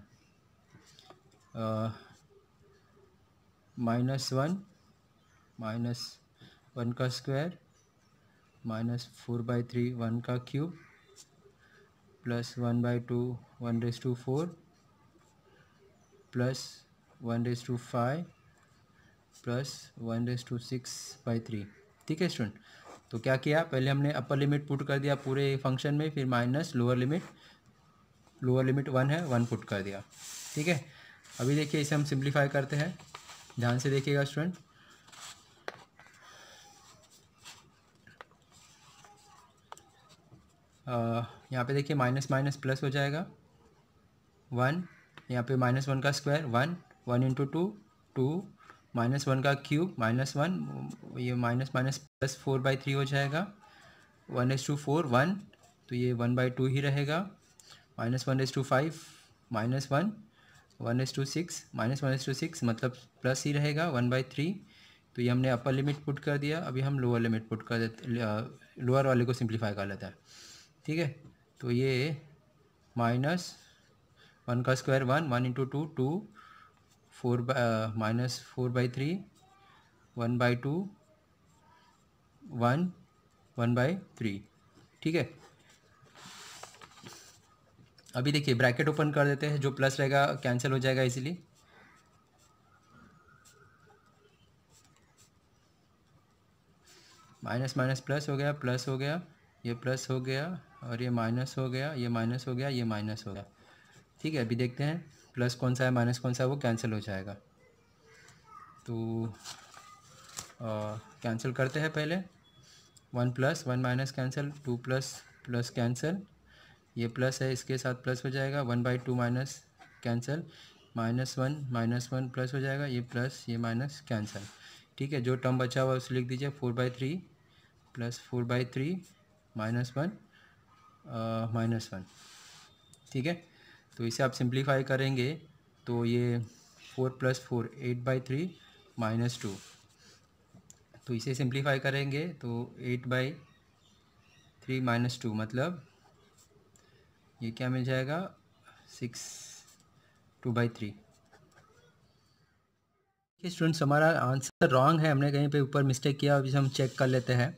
minus one minus one का square, minus four by three, one का cube, plus one by two, one raise to four, plus one raise to five, plus one raise to six by three. ठीक है स्टूडेंट? तो क्या किया? पहले हमने अपर लिमिट पुट कर दिया पूरे फ़ंक्शन में, फिर minus lower limit lower limit one है, वन पुट कर दिया। ठीक है? अभी देखिए इसे हम सिंप्लीफाई करते हैं। ध्यान से देखिएगा स्टूडेंट यहाँ पे देखिए माइनस माइनस प्लस हो जाएगा. वन यहाँ पे माइनस वन का square one one into two two minus one का क्यूब माइनस वन ये minus minus plus four by three हो जाएगा. One s to four one तो ये वन बाई टू ही रहेगा. Minus one s to five minus one one s to six, minus one s to six मतलब प्लस ही रहेगा, वन बाई थ्री। तो ये हमने अपर लिमिट पुट कर दिया, अभी हम लोअर लिमिट पुट कर देते लोअर वाले को सिंप्लीफाई कर लेते हैं। ठीक है? तो ये माइनस वन का square one one into two two, four minus four by three, one by two, one one by three. ठीक है? अभी देखिए ब्रैकेट ओपन कर देते हैं, जो प्लस रहेगा कैंसिल हो जाएगा इजीली माइनस माइनस प्लस हो गया प्लस हो गया, ये प्लस हो गया, और ये माइनस हो गया, ये माइनस हो गया, ये माइनस हो गया। ठीक है, अभी देखते हैं प्लस कौन सा है माइनस कौन सा है, वो कैंसिल हो जाएगा। तो कैंसिल करते हैं पहले। One plus one minus cancel two plus plus cancel ये प्लस है, इसके साथ प्लस हो जाएगा one by two minus cancel minus one minus one plus हो जाएगा, ये प्लस ये माइनस कैंसिल ठीक है, जो टर्म बचा हुआ है उसे लिख दीजिए four by three plus four by three minus one minus one ठीक है? तो इसे आप सिंप्लीफाई करेंगे तो ये four plus four eight by three minus two तो इसे सिंप्लीफाई करेंगे तो eight by three minus two मतलब ये क्या मिल जाएगा? Six two by three. Students हमारा आंसर रॉन्ग है। हमने कहीं पे ऊपर मिस्टेक किया, अभी हम चेक कर लेते हैं।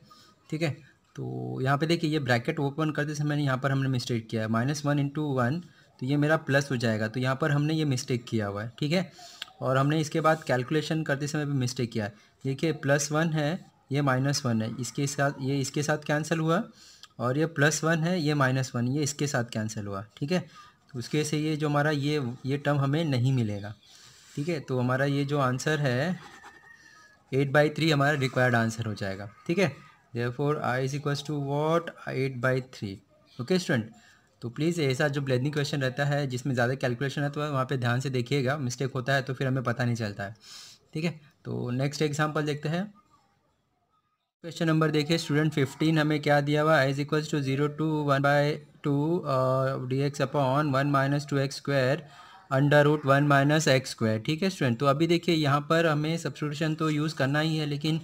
ठीक है? तो यहाँ पे देखिए, ये ब्रैकेट ओपन करते समय मैंने यहाँ पर हमने मिस्टेक किया है। माइनस वन इंटू वन तो ये मेरा प्लस हो जाएगा। तो यहाँ पर हमने ये मिस्टेक किया हुआ है। ठीक है? और हमने इसके बाद कैलकुलेशन करते समय भी मिस्टेक किया है। देखिए प्लस वन है, ये माइनस वन है। इसके साथ, ये इसके साथ कैंसिल हुआ? और ये प्लस वन है, ये माइनस वन ये इसके साथ कैंसिल हुआ, ठीक है? तो उसके से ये जो हमारा ये ये टर्म हमें नहीं मिलेगा, ठीक है? तो हमारा ये जो आंसर है एट बाई थ्री हमारा रिक्वायर्ड आंसर हो जाएगा, ठीक है? Therefore I is equals to what eight by three okay student तो प्लीज़ ऐसा जो ब्लेंडिंग क्वेश्चन रहता है, जिसमें ज़्यादा कैलकुलेशन है तो वहाँ पे ध्यान से देखिएगा मिस्टेक होता है तो फिर हमें पता नहीं चलता है, ठीक है? तो नेक्स्ट एग्जांपल देखते हैं। क्वेश्चन नंबर देखिए स्टूडेंट फिफ्टीन हमें क्या दिया हुआ is equals to zero to one by two d x upon one minus two x square under root one minus x square ठीक है स्टूडेंट तो अभी देखिए, यहाँ पर हमें सब्सटीट्यूशन तो यूज़ करना ही है, लेकिन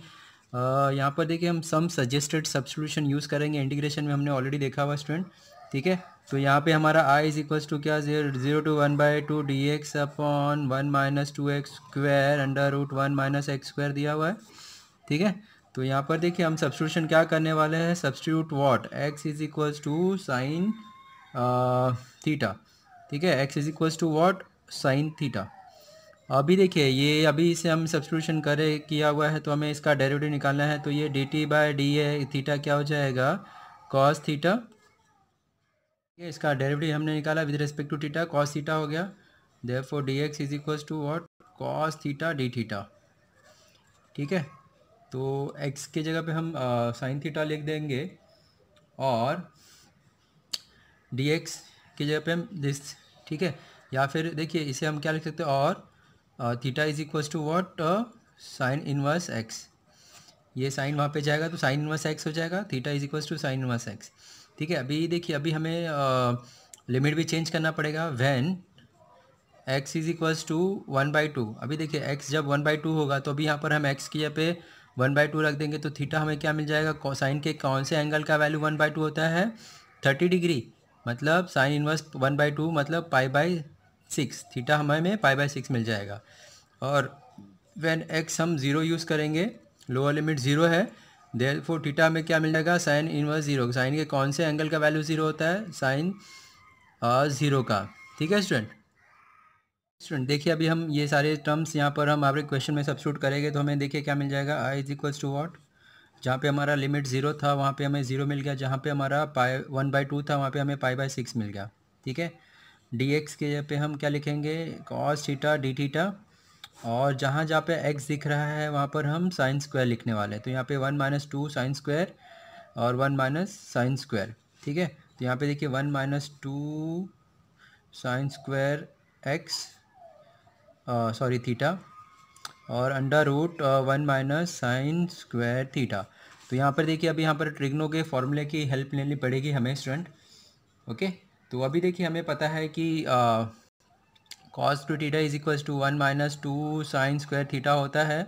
यहाँ पर देखिए, हम सम सजेस्टेड सब्सटीट्यूशन यूज़ करेंगे। इंटीग्रेशन में हमने ऑलरेडी देखा हुआ स्टूडेंट ठीक है? तो यहाँ पे हमारा आई इज़ इक्वल्स टू क्या? Zero to one by two d x upon one minus two x square under root one minus x square दिया हुआ है। ठीक है? तो यहाँ पर देखिए हम सब्सटीट्यूशन क्या करने वाले हैं? Substitute what x is equals to sine theta ठीक है? X is equals to what sine theta अभी देखिए, ये अभी इसे हम सब्सटीट्यूशन करे, किया हुआ है तो हमें इसका डेरिवेटिव निकालना है तो ये d t by d a theta क्या हो जाएगा? कॉस थीटा ये इसका डेरिवेटिव हमने निकाला with respect to theta cos theta हो गया. Therefore d x is equals to what cos theta d theta ठीक है? तो एक्स के जगह पे हम साइन थीटा लिख देंगे और एक्स की जगह पे हम दिस ठीक है? या फिर देखिए, इसे हम क्या लिख सकते हैं? और theta is equals to what sine inverse x ये साइन वहाँ पे जाएगा तो साइन इनवर्स एक्स हो जाएगा theta is equals to sine inverse x ठीक है? अभी देखिए, अभी हमें लिमिट भी चेंज करना पड़ेगा। When x is equals to one by two अभी देखिए एक्स जब वन बाई टू होगा तो अभी यहाँ पर हम एक्स की जगह पे वन बाई टू रख देंगे तो थीटा हमें क्या मिल जाएगा? साइन के कौन से एंगल का वैल्यू वन बाई टू होता है? थर्टी डिग्री मतलब sine inverse one by two मतलब पाई बाई सिक्स, थीटा हमें पाई बाई सिक्स मिल जाएगा। और वैन एक्स हम ज़ीरो यूज़ करेंगे लोअर लिमिट ज़ीरो है देर फोर थीटा में क्या मिल जाएगा? साइन इनवर्स ज़ीरो साइन के कौन से एंगल का वैल्यू ज़ीरो होता है? साइन ज़ीरो का। ठीक है स्टूडेंट स्टूडेंट देखिए अभी हम ये सारे टर्म्स यहाँ पर हम आपके क्वेश्चन में सब्सिट्यूट करेंगे तो हमें देखिए क्या मिल जाएगा? I is equals to what जहाँ पे हमारा लिमिट ज़ीरो था, वहाँ पे हमें ज़ीरो मिल गया। जहाँ पे हमारा पाई वन बाई टू था, वहाँ पे हमें पाई बाई सिक्स मिल गया। ठीक है? डी एक्स के पे हम क्या लिखेंगे? कॉस थीटा डी थीटा और जहाँ जहाँ पे एक्स दिख रहा है, वहाँ पर हम साइन स्क्वायर लिखने वाले हैं। तो यहाँ पे one minus two sine square और वन माइनस साइन स्क्वायर ठीक है? तो यहाँ पे देखिए one minus two sine square x sorry theta और under root one minus sine square theta तो यहाँ पर देखिए, अभी यहाँ पर ट्रिग्नो के फॉर्मूले की हेल्प लेनी पड़ेगी हमें स्टूडेंट ओके तो अभी देखिए, हमें पता है कि cos two theta is equals to one minus two sine square theta होता है,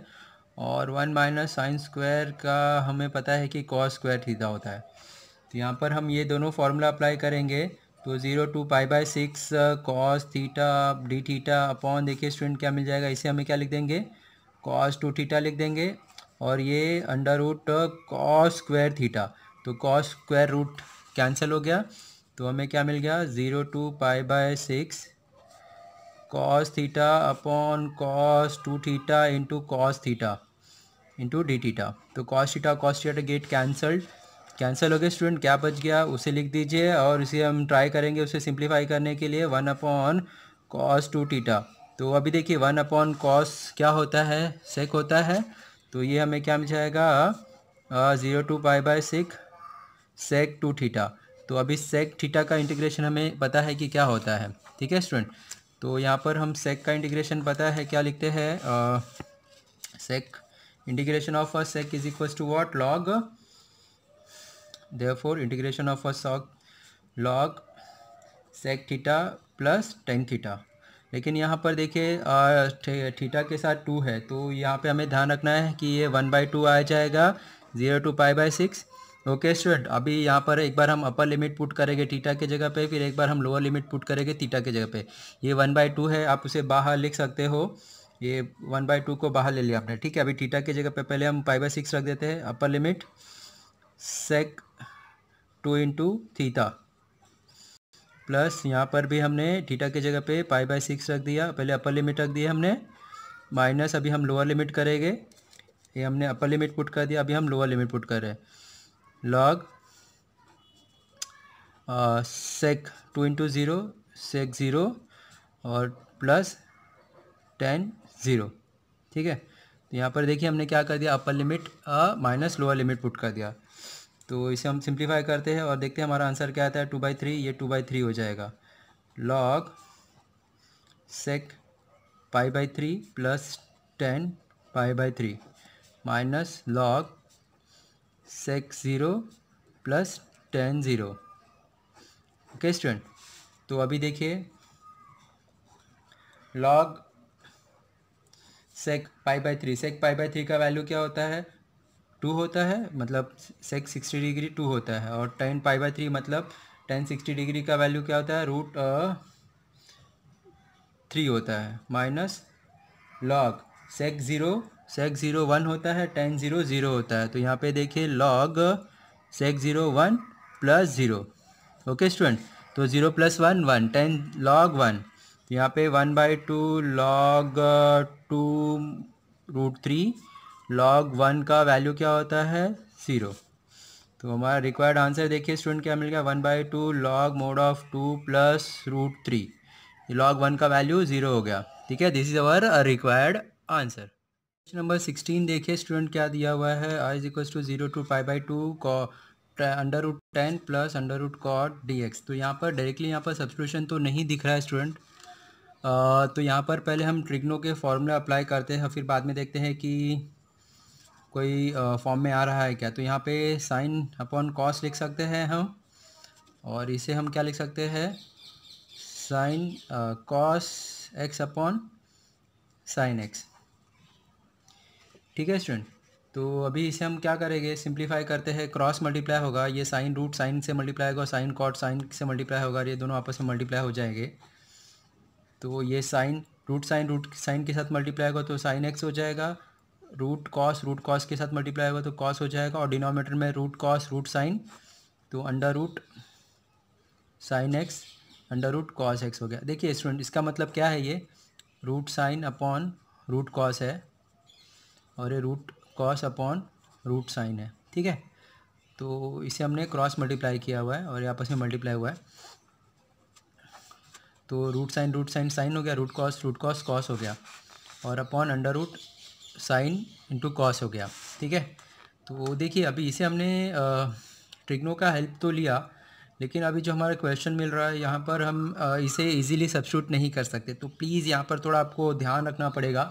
और वन माइनस साइन स्क्वायर का हमें पता है कि कॉस स्क्वायर थीटा होता है। तो यहाँ पर हम ये दोनों फार्मूला अप्लाई करेंगे। तो zero to pi by six cos theta d theta upon देखिए स्टूडेंट क्या मिल जाएगा? इसे हमें क्या लिख देंगे? कॉस टू थीटा लिख देंगे। और ये under root cos square theta तो कॉस स्क्वायर रूट कैंसिल हो गया। तो हमें क्या मिल गया? Zero to pi by six cos theta upon cos two theta into cos theta into d theta तो cos theta cos theta get cancelled cancel हो गया स्टूडेंट क्या बच गया, उसे लिख दीजिए और इसे हम ट्राई करेंगे उसे सिंप्लीफाई करने के लिए one upon cos two theta तो अभी देखिए वन अपॉन कॉस क्या होता है? सेक होता है। तो ये हमें क्या मिल जाएगा? Zero to pi by six sec two theta तो अभी सेक थीटा का इंटीग्रेशन हमें पता है कि क्या होता है। ठीक है स्टूडेंट तो यहाँ पर हम सेक का इंटीग्रेशन पता है, क्या लिखते हैं? Sec integration of sec is equal to what log therefore, integration of a soc log sec theta plus tan theta लेकिन यहाँ पर देखिए थीटा के साथ टू है तो यहाँ पे हमें ध्यान रखना है कि ये वन बाई टू आ जाएगा zero to pi by six okay student अभी यहाँ पर एक बार हम अपर लिमिट पुट करेंगे थीटा के जगह पे, फिर एक बार हम लोअर लिमिट पुट करेंगे थीटा के जगह पे. ये वन बाई टू है, आप उसे बाहर लिख सकते हो. ये वन बाई टू को बाहर ले लिया आपने, ठीक है? अभी थीटा के जगह पे पहले हम पाई बाई सिक्स रख देते हैं upper limit sec two into theta plus यहाँ पर भी हमने थीटा की जगह पे पाई बाई सिक्स रख दिया। पहले अपर लिमिट रख दिया हमने। माइनस अभी हम लोअर लिमिट करेंगे। ये हमने अपर लिमिट पुट कर दिया। अभी हम लोअर लिमिट पुट कर रहे हैं। Log sec two into zero sec zero और प्लस टेन ज़ीरो ठीक है? तो यहाँ पर देखिए हमने क्या कर दिया। Upper limit minus lower limit put कर दिया। तो इसे हम सिंप्लीफाई करते हैं और देखते हैं हमारा आंसर क्या आता है। टू बाई थ्री ये टू बाई थ्री हो जाएगा। Log sec pi by three plus tan pi by three minus log sec zero plus tan zero okay student तो अभी देखिए log sec pi by three sec pi by three का वैल्यू क्या होता है? टू होता है मतलब सेक सिक्सटी डिग्री टू होता है और टेन पाई बाई थ्री मतलब टेन सिक्सटी डिग्री का वैल्यू क्या होता है? रूट थ्री होता है minus log sec zero sec zero one होता है टेन ज़ीरो ज़ीरो होता है। तो यहाँ पे देखिए log sec zero one plus zero okay student तो zero plus one one tan log one यहाँ पे one by two log two root three log one का वैल्यू क्या होता है? ज़ीरो तो हमारा रिक्वायर्ड आंसर देखिए स्टूडेंट क्या मिल गया? One by two log mod of two plus root three log one का वैल्यू ज़ीरो हो गया. ठीक है? This is our required answer question number sixteen देखिए स्टूडेंट क्या दिया हुआ है? I is equal to zero to five by two under root tan plus under root cot d x तो यहाँ पर डायरेक्टली यहाँ पर सब्सक्रिप्शन तो नहीं दिख रहा है स्टूडेंट तो यहाँ पर पहले हम ट्रिग्नो के फॉर्मूला अप्लाई करते हैं, फिर बाद में देखते हैं कि कोई फॉर्म में आ रहा है क्या? तो यहाँ पे साइन अपॉन कॉस लिख सकते हैं हम। और इसे हम क्या लिख सकते हैं? Sine cos x upon sine x ठीक है स्टूडेंट तो अभी इसे हम क्या करेंगे? सिंप्लीफाई करते हैं। क्रॉस मल्टीप्लाई होगा। ये साइन रूट साइन से मल्टीप्लाई होगा। साइन कॉट साइन से मल्टीप्लाई होगा। ये दोनों आपस में मल्टीप्लाई हो जाएँगे। तो ये sine root sine root sine के साथ मल्टीप्लाई होगा तो साइन एक्स हो जाएगा। रूट कॉस रूट कॉस के साथ मल्टीप्लाई होगा तो कॉस हो जाएगा और डिनोमीटर में रूट कॉस रूट साइन तो under root sine x under root cos x हो गया। देखिए स्टूडेंट इसका मतलब क्या है ये? Root sine upon root cos है और ये root cos upon root sine है, ठीक है? तो इसे हमने क्रॉस मल्टीप्लाई किया हुआ है और ये आपस में मल्टीप्लाई हुआ है। तो root sine root sine sine हो गया root cos root cos cos हो गया और upon under root sine into cos हो गया, ठीक है? तो देखिए, अभी इसे हमने ट्रिग्नो का हेल्प तो लिया, लेकिन अभी जो हमारा क्वेश्चन मिल रहा है, यहाँ पर हम इसे इजीली सब्सिट्यूट नहीं कर सकते। तो प्लीज़ यहाँ पर थोड़ा आपको ध्यान रखना पड़ेगा।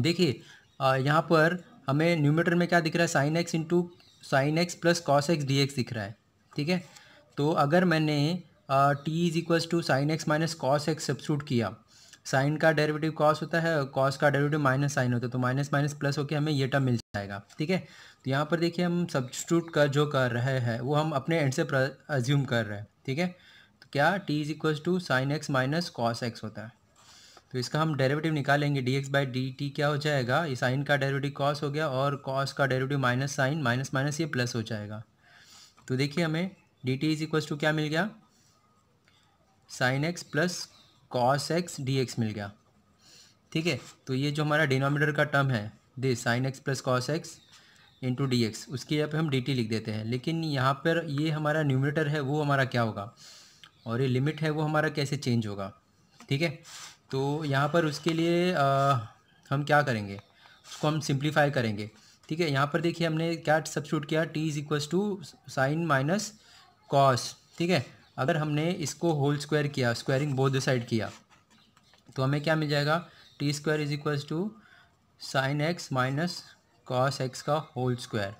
देखिए यहाँ पर हमें न्यूमीटर में क्या दिख रहा है? Sine x into sine x plus cos x d x दिख रहा है, ठीक है? तो अगर मैंने t is equals to sine x minus cos x substitute किया साइन का डेरिवेटिव कॉस होता है और कॉस का डेरिवेटिव माइनस साइन होता है। तो माइनस माइनस प्लस होकर हमें ये टर्म मिल जाएगा, ठीक है? तो यहाँ पर देखिए हम सब्सिट्यूट कर जो कर रहे हैं, वो हम अपने एंड से अज्यूम कर रहे हैं, ठीक है? तो क्या t is equals to sine x minus cos x होता है? तो इसका हम डेरिवेटिव निकालेंगे d x by d t क्या हो जाएगा? ये साइन का डेरिवेटिव कॉस हो गया और कॉस का derivative minus sine minus minus ये प्लस हो जाएगा। तो देखिए हमें d t is equals to क्या मिल गया? Sine x plus cos x d x मिल गया। ठीक है? तो ये जो हमारा डिनोमीटर का टर्म है दे sine x plus cos x into d x उसकी यहाँ पे हम डी टी लिख देते हैं। लेकिन यहाँ पर ये हमारा न्यूमिनेटर है वो हमारा क्या होगा? और ये लिमिट है वो हमारा कैसे चेंज होगा? ठीक है? तो यहाँ पर उसके लिए आ, हम क्या करेंगे? उसको हम सिंप्लीफाई करेंगे। ठीक है? यहाँ पर देखिए हमने क्या सब्सिट्यूट किया? T is equals to sine minus cos ठीक है? अगर हमने इसको होल स्क्वायर किया स्क्वायरिंग बोथ साइड किया तो हमें क्या मिल जाएगा? T square is equals to sine x minus cos x का होल स्क्वायर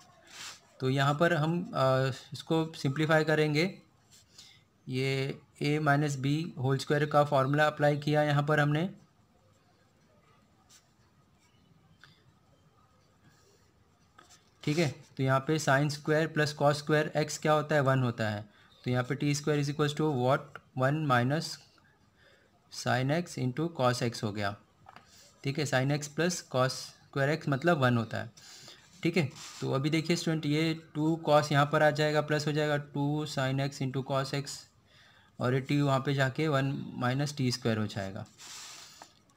तो यहाँ पर हम आ, इसको सिंप्लीफाई करेंगे। ये a minus b whole square का फॉर्मूला अप्लाई किया यहाँ पर हमने। ठीक है? तो यहाँ पे sine square plus cos square x क्या होता है? वन होता है। तो यहाँ पे t square is equal to what one minus sine x into cos x हो गया। ठीक है sine x plus cos square x मतलब वन होता है। ठीक है तो अभी देखिए स्टूडेंट ये टू कॉस यहाँ पर आ जाएगा प्लस हो जाएगा two sine x into cos x और ये टी वहाँ पे जाके वन माइनस टी स्क्वायर हो जाएगा।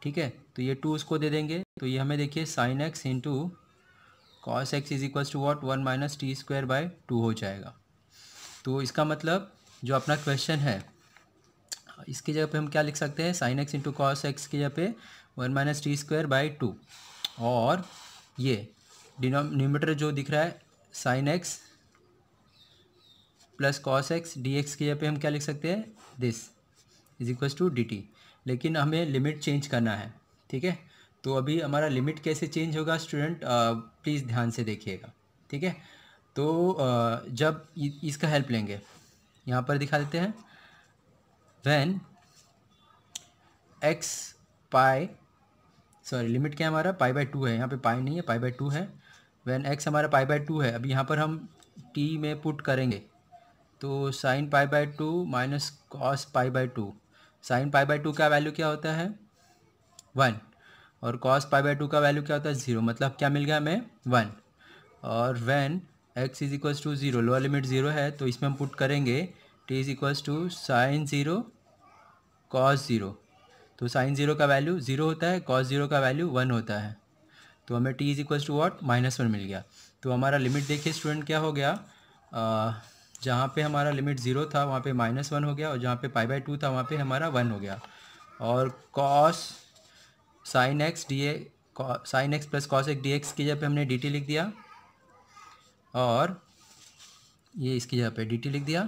ठीक है तो ये टू उसको दे देंगे। तो ये हमें देखिए sine x into cos x is equals to what one minus t square by two हो जाएगा। तो इसका मतलब जो अपना क्वेश्चन है, इसकी जगह पे हम क्या लिख सकते हैं? Sine x into cos x की जगह पे one minus t square by two और ये डिनोमीटर जो दिख रहा है sine x plus cos x d x की जगह पे हम क्या लिख सकते हैं? This is equals to d t लेकिन हमें लिमिट चेंज करना है, ठीक है? तो अभी हमारा लिमिट कैसे चेंज होगा स्टूडेंट प्लीज़ ध्यान से देखिएगा, ठीक है? तो जब इसका हेल्प लेंगे। यहाँ पर दिखा देते हैं। When x pi sorry limit क्या हमारा? पाई बाई टू है। यहाँ पे पाई नहीं है पाई बाई टू है। वैन एक्स हमारा पाई बाई टू है। अभी यहाँ पर हम टी में पुट करेंगे। तो sine pi by two minus cos pi by two sine pi by two का वैल्यू क्या होता है? वन और कॉस पाई बाई टू का वैल्यू क्या होता है? ज़ीरो मतलब क्या मिल गया हमें? वन और when x is equals to zero lower limit zero है तो इसमें हम पुट करेंगे t is equals to sine zero cos zero तो साइन ज़ीरो का वैल्यू ज़ीरो होता है कॉस ज़ीरो का वैल्यू वन होता है. तो हमें t is equals to what minus one मिल गया. तो हमारा लिमिट देखिए स्टूडेंट क्या हो गया? जहाँ पे हमारा लिमिट ज़ीरो था, वहाँ पे माइनस वन हो गया और जहाँ पे पाई बाई टू था, वहाँ पे हमारा वन हो गया. और cos sine x d a sine x plus cos x d x की पे हमने डी टी लिख दिया. और ये इसकी जगह पे डी लिख दिया।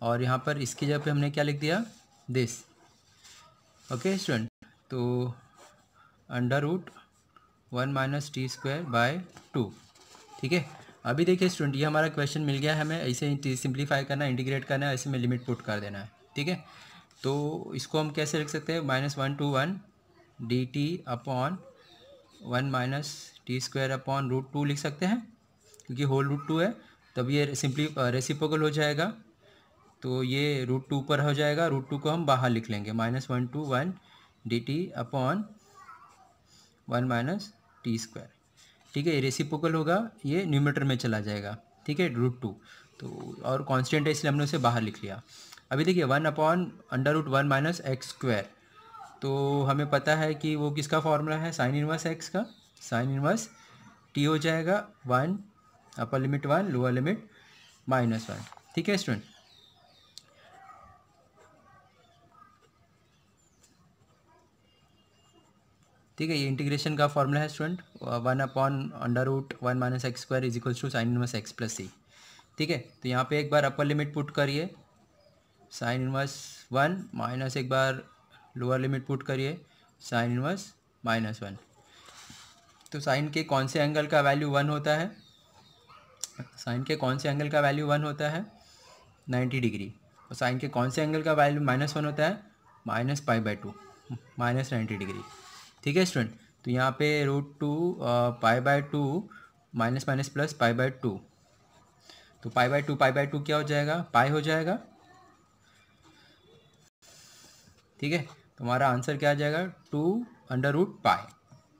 और यहाँ पर इसकी जगह पे हमने क्या लिख दिया? दिस ओके स्टूडेंट तो under root one minus t square by two ठीक है? अभी देखिए स्टूडेंट ये हमारा क्वेश्चन मिल गया है हमें। ऐसे सिंप्लीफाई करना इंटीग्रेट करना है, ऐसे में लिमिट पुट कर देना है। ठीक है? तो इसको हम कैसे लिख सकते हैं? Minus one to one d t upon one minus t square upon root two लिख सकते हैं। क्योंकि होल रूट टू है, तब ये सिंपली रेसिपोकल हो जाएगा। तो ये रूट टू पर हो जाएगा। रूट टू को हम बाहर लिख लेंगे। Minus one to one d t upon one minus t square ठीक है, ये रेसिपोकल होगा। ये न्यूमीटर में चला जाएगा। ठीक है रूट टू तो और कांस्टेंट है, इसलिए हमने उसे बाहर लिख लिया। अभी देखिए one upon under root one minus x square तो हमें पता है कि वो किसका फॉर्मूला है? साइन इनवर्स एक्स का। साइन इनवर्स टी हो जाएगा। One upper limit one lower limit minus one ठीक है स्टूडेंट ठीक है, ये इंटीग्रेशन का फॉर्मूला है student one upon under root one minus x square is equals to sine inverse x plus c ठीक है तो यहाँ पे एक बार अपर लिमिट पुट करिए. साइन इनवर्स वन माइनस एक बार लोअर लिमिट पुट करिए. साइन इनवर्स माइनस वन तो साइन के कौन से एंगल का वैल्यू वन होता है? साइन के कौन से एंगल का वैल्यू वन होता है? नाइन्टी डिग्री और साइन के कौन से एंगल का वैल्यू माइनस वन होता है? Minus pi by two minus ninety degree ठीक है स्टूडेंट तो यहाँ पे root two pi by two minus minus plus pi by two तो pi by two pi by two क्या हो जाएगा? पाई हो जाएगा. ठीक है तो हमारा आंसर क्या आ जाएगा? टू अंडर रूट पाई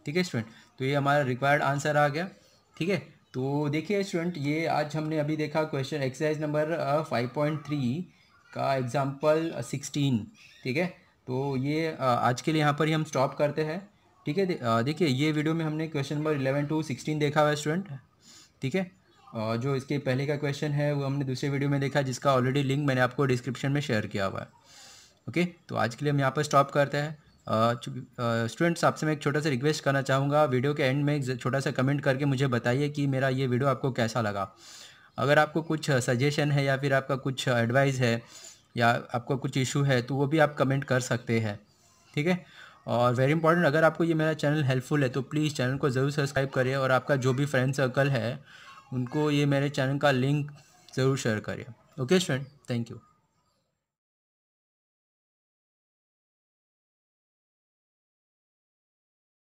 ठीक है स्टूडेंट तो ये हमारा रिक्वायर्ड आंसर आ गया. ठीक है तो देखिए स्टूडेंट ये आज हमने अभी देखा question exercise number five point three का एग्ज़ाम्पल सिक्सटीन ठीक है? तो ये आज के लिए यहाँ पर ही हम स्टॉप करते हैं, ठीक है? देखिए ये वीडियो में हमने question number eleven to sixteen देखा हुआ है स्टूडेंट ठीक है? जो इसके पहले का क्वेश्चन है, वो हमने दूसरे वीडियो में देखा जिसका ऑलरेडी लिंक मैंने आपको डिस्क्रिप्शन में शेयर किया हुआ है, ओके? तो आज के लिए हम यहाँ पर स्टॉप करते हैं। स्टूडेंट्स आपसे मैं एक छोटा सा रिक्वेस्ट करना चाहूँगा। वीडियो के एंड में एक छोटा सा कमेंट करके मुझे बताइए कि मेरा ये वीडियो आपको कैसा लगा। अगर आपको कुछ सजेशन है या फिर आपका कुछ एडवाइस है या आपको कुछ इशू है तो वो भी आप कमेंट कर सकते हैं। ठीक है? और वेरी इंपॉर्टेंट अगर आपको ये मेरा चैनल हेल्पफुल है तो प्लीज़ चैनल को ज़रूर सब्सक्राइब करिए और आपका जो भी फ्रेंड सर्कल है, उनको ये मेरे चैनल का लिंक ज़रूर शेयर करिए ओके स्टूडेंट थैंक यू